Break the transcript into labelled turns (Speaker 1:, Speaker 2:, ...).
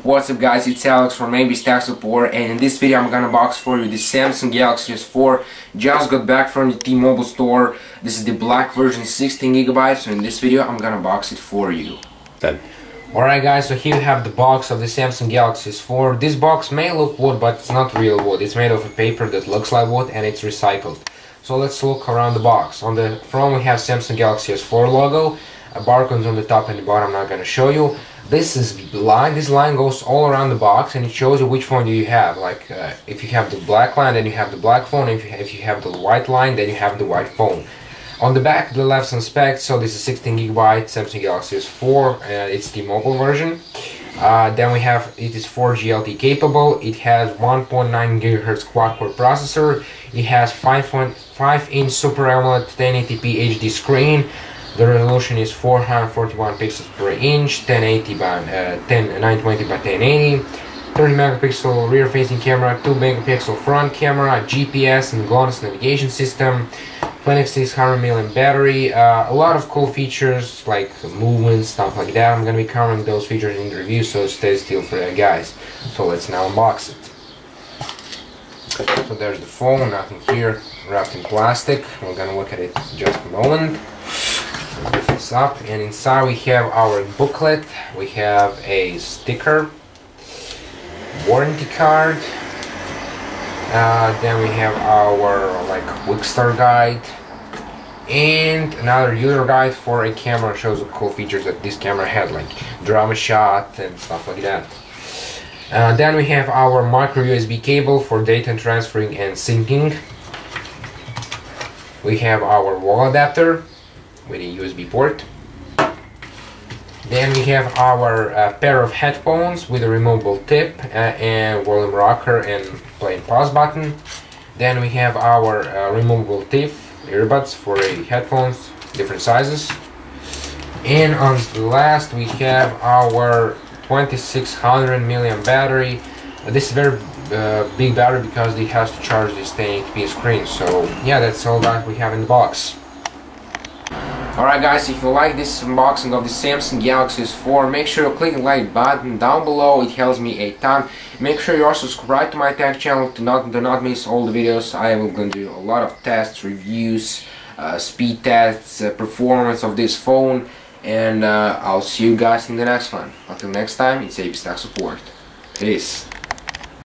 Speaker 1: What's up guys, it's Alex from AB's Tech Support and in this video I'm gonna box for you the Samsung Galaxy S4 just got back from the T-Mobile store. This is the black version 16GB so in this video I'm gonna box it for you.
Speaker 2: Done.
Speaker 1: Alright guys, so here you have the box of the Samsung Galaxy S4 this box may look wood but it's not real wood. It's made of a paper that looks like wood and it's recycled. So let's look around the box. On the front we have Samsung Galaxy S4 logo. A barcode on the top and the bottom I'm not gonna show you this is line this line goes all around the box and it shows you which phone do you have. Like uh, if you have the black line then you have the black phone. If you, if you have the white line then you have the white phone. On the back the left some specs so this is 16 gigabyte Samsung Galaxy S4 and it's T-Mobile version. Uh, then we have it is 4G LTE capable. It has 1.9 gigahertz quad core processor. It has 5.5 inch Super AMOLED 1080p HD screen the resolution is 441 pixels per inch, 1080 by uh, 10, 920 by 1080, 30 megapixel rear facing camera, 2 megapixel front camera, GPS and GLONASS navigation system, 2600 mAh battery, uh, a lot of cool features like movement, stuff like that. I'm gonna be covering those features in the review, so stay still for that, guys. So let's now unbox it. So there's the phone, nothing here, wrapped in plastic. We're gonna look at it just a moment this up and inside we have our booklet. We have a sticker warranty card. Uh, then we have our like quick start guide and another user guide for a camera. Shows the cool features that this camera has like drama shot and stuff like that. Uh, then we have our micro USB cable for data transferring and syncing. We have our wall adapter with a USB port. Then we have our uh, pair of headphones with a removable tip uh, and volume rocker and play and pause button. Then we have our uh, removable tip earbuds for headphones, different sizes. And on the last we have our 2600 milliamp battery. this is very uh, big battery because it has to charge this 1080p screen. So yeah, that's all that we have in the box. Alright guys, if you like this unboxing of the Samsung Galaxy S4, make sure you click the like button down below, it helps me a ton. Make sure you are subscribed to my tech channel to not, do not miss all the videos. I will going to do a lot of tests, reviews, uh, speed tests, uh, performance of this phone, and uh, I'll see you guys in the next one. Until next time, it's Tech Support. Peace.